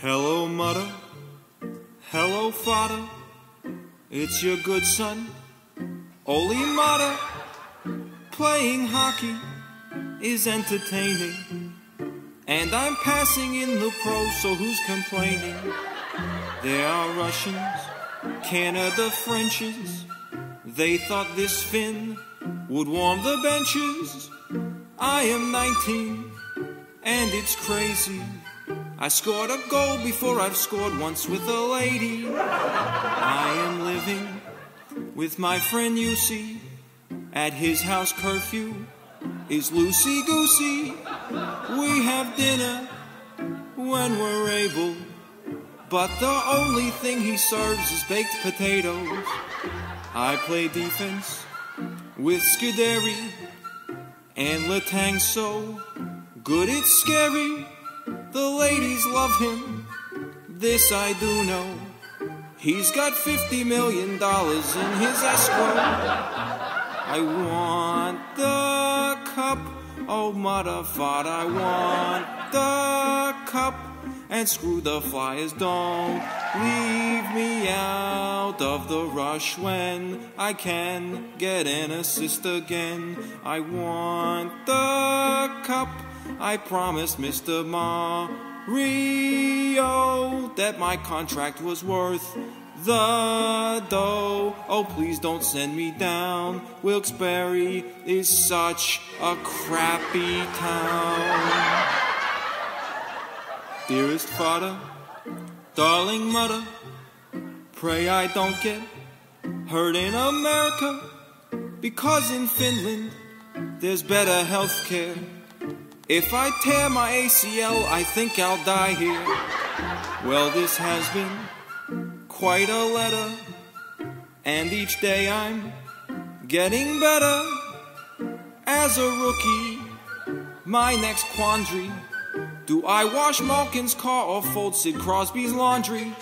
Hello, mother. Hello, father. It's your good son, Maatta. Playing hockey is entertaining. And I'm passing in the pros, so who's complaining? There are Russians, Canada Frenches. They thought this Finn would warm the benches. I am 19, and it's crazy. I scored a goal before I've scored once with a lady. I am living with my friend Jussi. At his house curfew is loosey goosey. We have dinner when we're able. But the only thing he serves is baked potatoes. I play defense with Scuderi and Letang so good it's scary. The ladies love him, this I do know. He's got $50 million in his escrow. I want oh motherfucker, I want the cup. And screw the flyers, don't leave me out of the rush when I can get an assist again. I want the cup. I promised Mr. Mario that my contract was worth the dough. Oh, please don't send me down. Wilkes-Barre is such a crappy town. Dearest father, darling mother, pray I don't get hurt in America because in Finland there's better health care. If I tear my ACL, I think I'll die here. Well, this has been quite a letter, and each day I'm getting better. As a rookie, my next quandary do I wash Malkin's car or fold Sid Crosby's laundry?